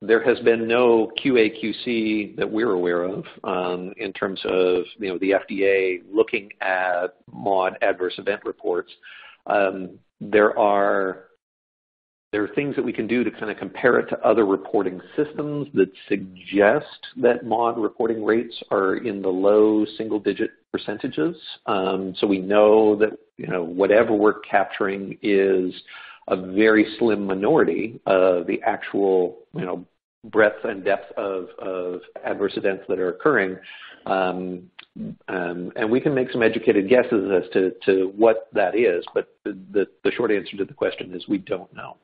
there has been no QA/QC that we're aware of um, in terms of you know the FDA looking at MAUDE adverse event reports. Um, there are there are things that we can do to kind of compare it to other reporting systems that suggest that MAUDE reporting rates are in the low single-digit percentages. Um, so we know that you know whatever we're capturing is a very slim minority of the actual, you know, breadth and depth of, of adverse events that are occurring. Um, um, and we can make some educated guesses as to, to what that is, but the, the short answer to the question is we don't know.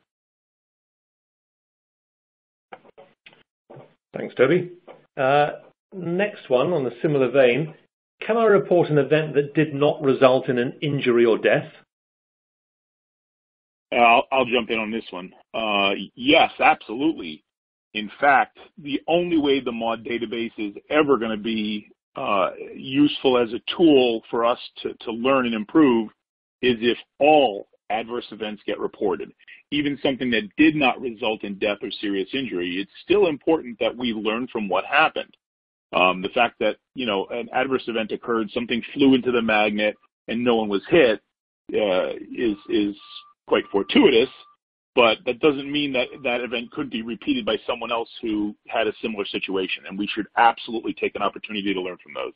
Thanks, Toby. Uh, next one on a similar vein. Can I report an event that did not result in an injury or death? I'll, I'll jump in on this one. Uh, yes, absolutely. In fact, the only way the MAUDE database is ever going to be uh, useful as a tool for us to, to learn and improve is if all adverse events get reported. Even something that did not result in death or serious injury, it's still important that we learn from what happened. Um, the fact that you know an adverse event occurred, something flew into the magnet, and no one was hit, uh, is is quite fortuitous. But that doesn't mean that that event could be repeated by someone else who had a similar situation, and we should absolutely take an opportunity to learn from those.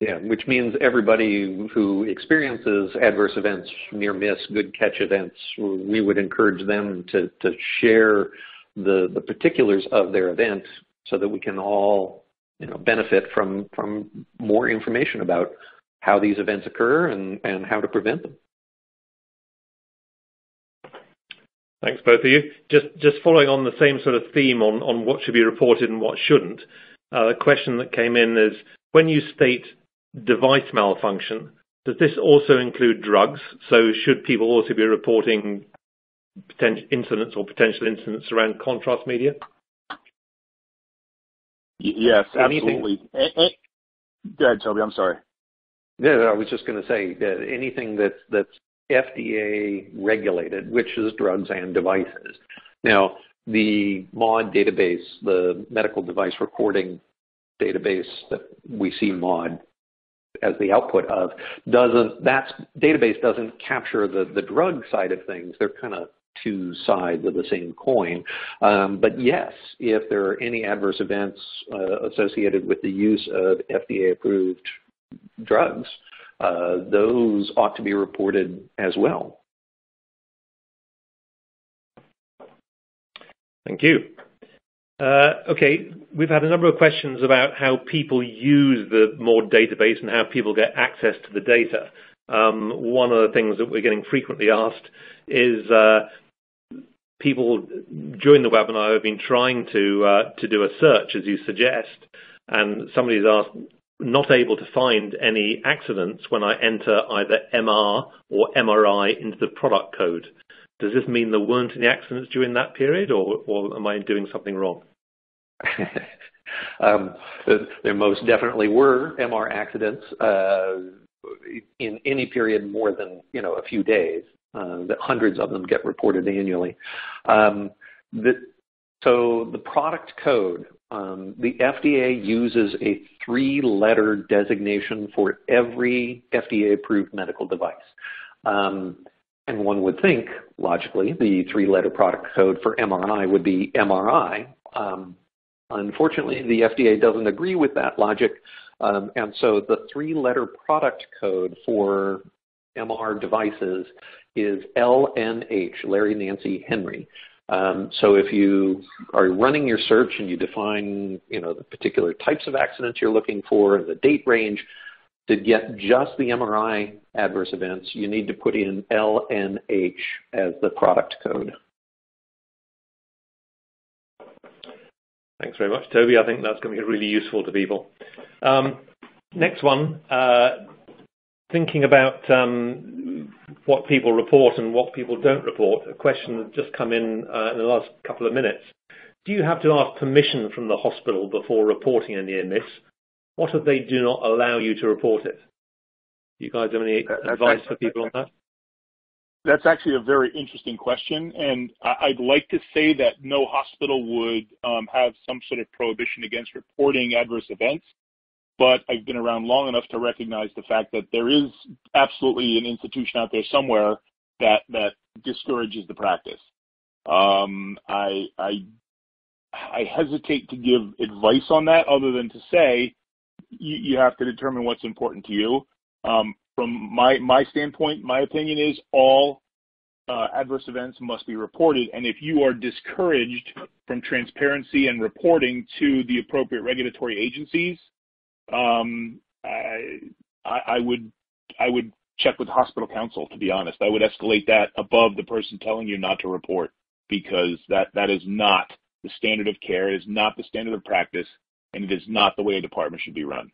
Yeah, which means everybody who experiences adverse events, near miss, good catch events, we would encourage them to, to share the, the particulars of their event so that we can all you know, benefit from, from more information about how these events occur and, and how to prevent them. Thanks, both of you. Just, just following on the same sort of theme on, on what should be reported and what shouldn't, uh, a question that came in is when you state device malfunction, does this also include drugs? So should people also be reporting potential incidents or potential incidents around contrast media? Yes, absolutely. Go ahead, Toby. I'm sorry. Yeah, I was just going to say that anything that's that's FDA regulated, which is drugs and devices. Now, the MAUDE database, the medical device recording database that we see MAUDE as the output of doesn't that database doesn't capture the the drug side of things. They're kind of two sides of the same coin. Um, but yes, if there are any adverse events uh, associated with the use of FDA approved drugs, uh, those ought to be reported as well. Thank you. Uh, okay, we've had a number of questions about how people use the MAUDE database and how people get access to the data. Um, one of the things that we're getting frequently asked is uh, people during the webinar have been trying to uh, to do a search, as you suggest, and somebody's asked, not able to find any accidents when I enter either MR or MRI into the product code. Does this mean there weren't any accidents during that period, or, or am I doing something wrong? um, there most definitely were MR accidents uh, in any period more than you know a few days. Uh, that hundreds of them get reported annually. Um, the, so the product code, um, the FDA uses a three-letter designation for every FDA-approved medical device. Um, and one would think, logically, the three-letter product code for MRI would be MRI. Um, Unfortunately, the FDA doesn't agree with that logic, um, and so the three-letter product code for MR devices is LNH, Larry Nancy Henry. Um, so if you are running your search and you define, you know, the particular types of accidents you're looking for and the date range, to get just the MRI adverse events, you need to put in LNH as the product code. Thanks very much, Toby. I think that's going to be really useful to people. Um, next one, uh, thinking about um, what people report and what people don't report, a question that's just come in uh, in the last couple of minutes. Do you have to ask permission from the hospital before reporting a near miss? What if they do not allow you to report it? Do you guys have any advice for people on that? That's actually a very interesting question, and I'd like to say that no hospital would um, have some sort of prohibition against reporting adverse events, but I've been around long enough to recognize the fact that there is absolutely an institution out there somewhere that that discourages the practice. Um, I, I I hesitate to give advice on that, other than to say you, you have to determine what's important to you. Um, from my my standpoint, my opinion is all uh, adverse events must be reported. And if you are discouraged from transparency and reporting to the appropriate regulatory agencies, um, I, I, would I would check with hospital counsel. To be honest, I would escalate that above the person telling you not to report because that that is not the standard of care. It is not the standard of practice, and it is not the way a department should be run.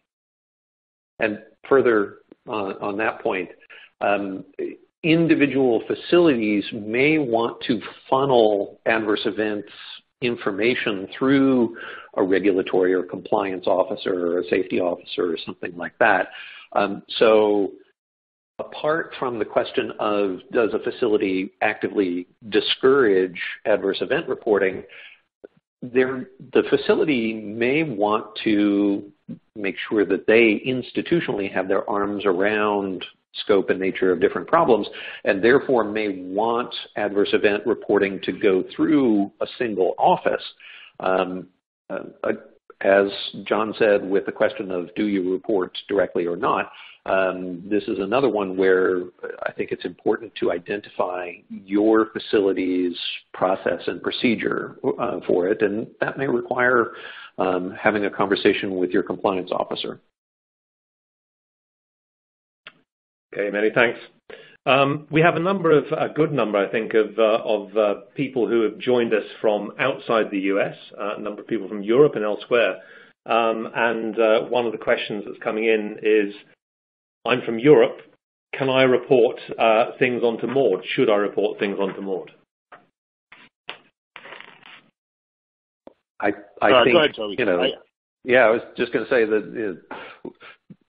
And further on, on that point, um, individual facilities may want to funnel adverse events information through a regulatory or compliance officer or a safety officer or something like that. Um, so apart from the question of does a facility actively discourage adverse event reporting, the facility may want to make sure that they institutionally have their arms around scope and nature of different problems, and therefore may want adverse event reporting to go through a single office. Um, uh, as John said, with the question of do you report directly or not, um, this is another one where I think it's important to identify your facility's process and procedure uh, for it, and that may require um, having a conversation with your compliance officer. Okay, many thanks. Um, we have a number of, a good number, I think, of, uh, of uh, people who have joined us from outside the US, uh, a number of people from Europe and elsewhere. Um, and uh, one of the questions that's coming in is, I'm from Europe, can I report uh, things onto MAUDE? Should I report things onto MAUDE? I, I uh, think, ahead, you know, I, yeah, I was just going to say that the,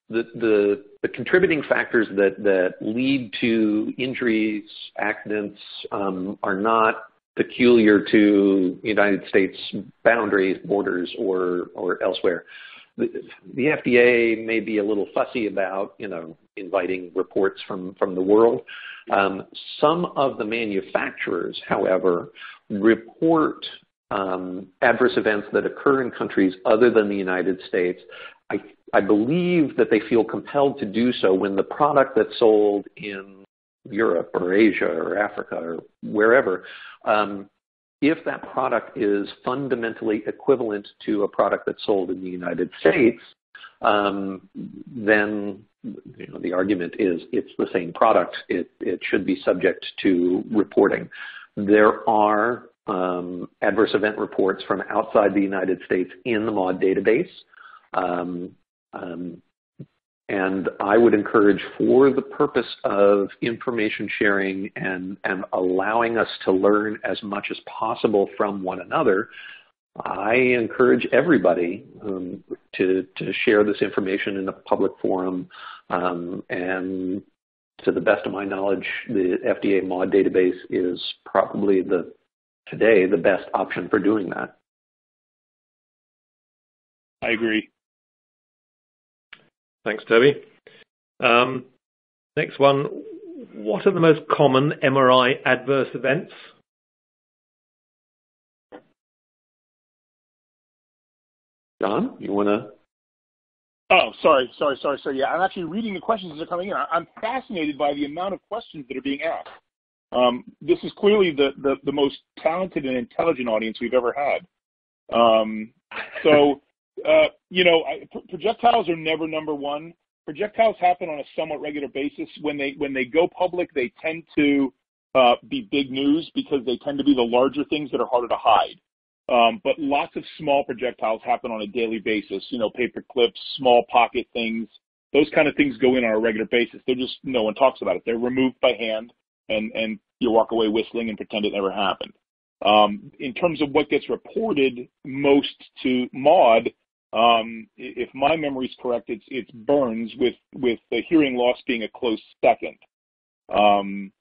the, the contributing factors that, that lead to injuries, accidents, um, are not peculiar to United States boundaries, borders, or, or elsewhere. The, the FDA may be a little fussy about, you know, inviting reports from, from the world. Um, some of the manufacturers, however, report um, adverse events that occur in countries other than the United States. I, I believe that they feel compelled to do so when the product that's sold in Europe or Asia or Africa or wherever, um, if that product is fundamentally equivalent to a product that's sold in the United States, um, then you know, the argument is it's the same product. It, it should be subject to reporting. There are um, adverse event reports from outside the United States in the MAUDE database. Um, um, and I would encourage for the purpose of information sharing and, and allowing us to learn as much as possible from one another, I encourage everybody um, to, to share this information in a public forum. Um, and to the best of my knowledge, the FDA MAUDE database is probably the today the best option for doing that. I agree. Thanks, Toby. Um, next one. What are the most common MRI adverse events? John, you want to? Oh, sorry, sorry, sorry, sorry. Yeah, I'm actually reading the questions as they're coming in. I'm fascinated by the amount of questions that are being asked. Um, this is clearly the, the, the, most talented and intelligent audience we've ever had. Um, so, uh, you know, I, projectiles are never number one. Projectiles happen on a somewhat regular basis. When they when they go public, they tend to uh, be big news because they tend to be the larger things that are harder to hide. Um, but lots of small projectiles happen on a daily basis. You know, paper clips, small pocket things, those kind of things go in on a regular basis. They're just no one talks about it. They're removed by hand and, and you walk away whistling and pretend it never happened. Um, in terms of what gets reported most to MAUDE, um, if my memory is correct, it's, it's burns with, with the hearing loss being a close second. Um,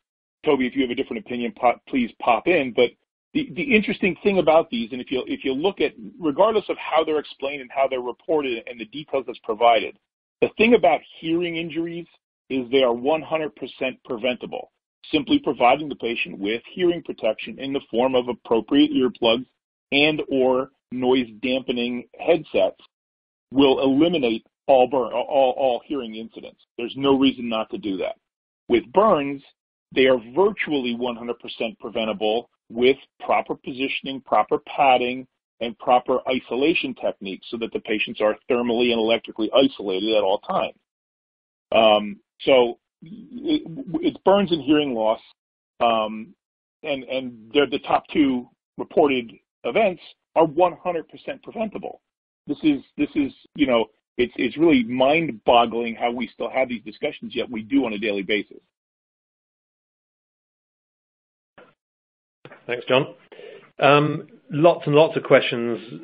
Toby, if you have a different opinion, pop, please pop in. But the, the interesting thing about these, and if you if you look at, regardless of how they're explained and how they're reported and the details that's provided, the thing about hearing injuries is they are 100% preventable simply providing the patient with hearing protection in the form of appropriate earplugs and or noise dampening headsets will eliminate all burn, all, all hearing incidents. There's no reason not to do that. With burns, they are virtually 100% preventable with proper positioning, proper padding, and proper isolation techniques so that the patients are thermally and electrically isolated at all times. Um, so it, it's burns and hearing loss, um, and and they're the top two reported events are 100% preventable. This is this is you know it's it's really mind-boggling how we still have these discussions yet we do on a daily basis. Thanks, John. Um, lots and lots of questions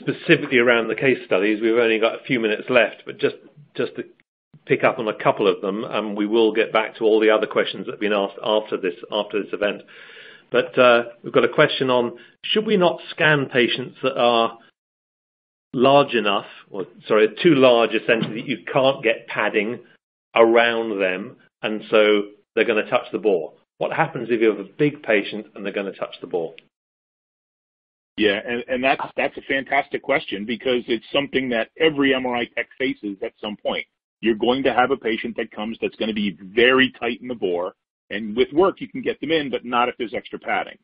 specifically around the case studies. We've only got a few minutes left, but just just to pick up on a couple of them, and we will get back to all the other questions that have been asked after this after this event. But uh, we've got a question on should we not scan patients that are large enough, or sorry, too large essentially that you can't get padding around them, and so they're going to touch the bore. What happens if you have a big patient and they're going to touch the bore? Yeah, and, and that's that's a fantastic question because it's something that every MRI tech faces at some point. You're going to have a patient that comes that's going to be very tight in the bore, and with work you can get them in, but not if there's extra padding.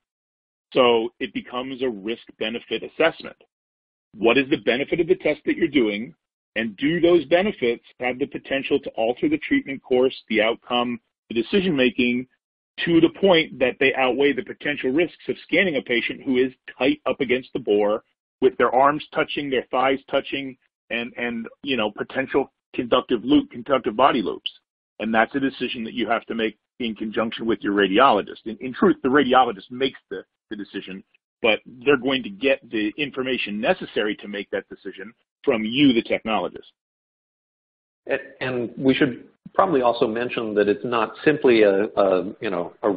So it becomes a risk-benefit assessment. What is the benefit of the test that you're doing? And do those benefits have the potential to alter the treatment course, the outcome, the decision making to the point that they outweigh the potential risks of scanning a patient who is tight up against the bore with their arms touching, their thighs touching, and, and you know, potential conductive loop, conductive body loops. And that's a decision that you have to make in conjunction with your radiologist. In, in truth, the radiologist makes the, the decision, but they're going to get the information necessary to make that decision from you, the technologist. And we should probably also mention that it's not simply a, a you know a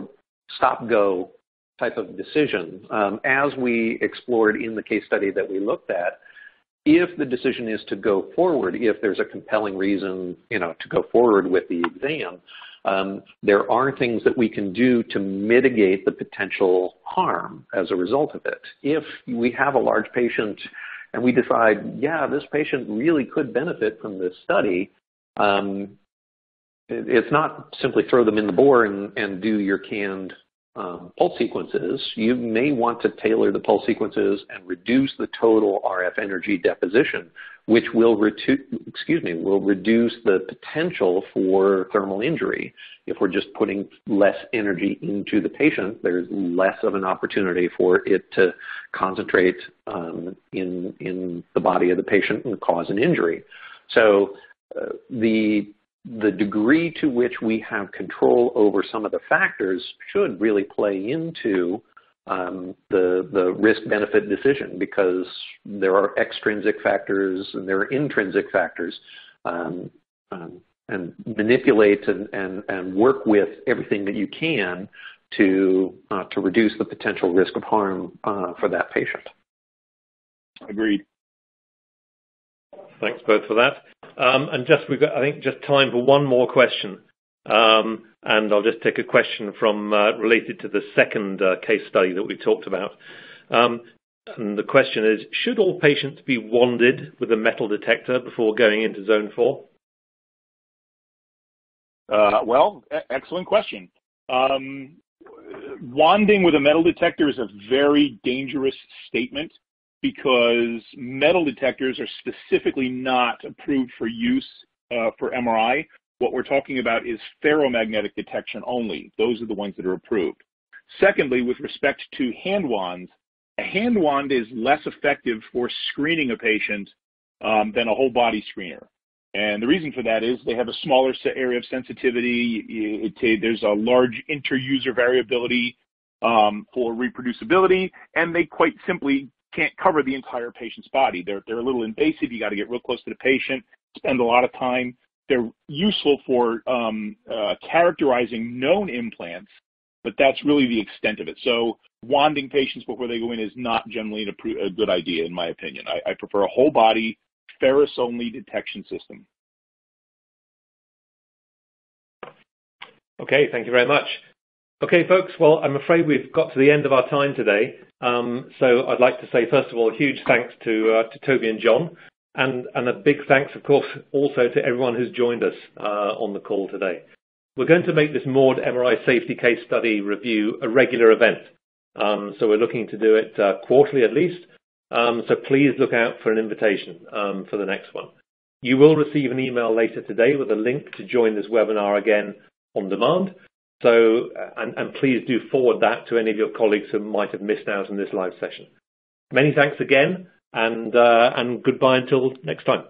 stop-go type of decision. Um, as we explored in the case study that we looked at, if the decision is to go forward, if there's a compelling reason you know to go forward with the exam, um, there are things that we can do to mitigate the potential harm as a result of it. If we have a large patient and we decide, yeah, this patient really could benefit from this study, um, it's not simply throw them in the bore and, and do your canned um, pulse sequences. You may want to tailor the pulse sequences and reduce the total RF energy deposition which will, excuse me, will reduce the potential for thermal injury. If we're just putting less energy into the patient, there's less of an opportunity for it to concentrate um, in, in the body of the patient and cause an injury. So uh, the the degree to which we have control over some of the factors should really play into um, the, the risk-benefit decision because there are extrinsic factors and there are intrinsic factors um, um, and manipulate and, and, and work with everything that you can to, uh, to reduce the potential risk of harm uh, for that patient. Agreed. Thanks both for that. Um, and just we've got, I think, just time for one more question. Um, and I'll just take a question from uh, related to the second uh, case study that we talked about. Um, and the question is, should all patients be wanded with a metal detector before going into zone four? Uh, well, excellent question. Um, wanding with a metal detector is a very dangerous statement because metal detectors are specifically not approved for use uh, for MRI. What we're talking about is ferromagnetic detection only. Those are the ones that are approved. Secondly, with respect to hand wands, a hand wand is less effective for screening a patient um, than a whole body screener. And the reason for that is they have a smaller area of sensitivity. It, it, there's a large inter-user variability um, for reproducibility, and they quite simply can't cover the entire patient's body. They're, they're a little invasive. You got to get real close to the patient, spend a lot of time they're useful for um, uh, characterizing known implants, but that's really the extent of it. So wanding patients before they go in is not generally a, good idea, in my opinion. I, I prefer a whole body ferrous-only detection system. Okay, thank you very much. Okay, folks, well, I'm afraid we've got to the end of our time today. Um, so I'd like to say, first of all, huge thanks to, uh, to Toby and John and, and a big thanks, of course, also to everyone who's joined us uh, on the call today. We're going to make this MAUDE MRI safety case study review a regular event. Um, so we're looking to do it uh, quarterly at least. Um, so please look out for an invitation um, for the next one. You will receive an email later today with a link to join this webinar again on demand. So, uh, and, and please do forward that to any of your colleagues who might have missed out on this live session. Many thanks again and uh and goodbye until next time.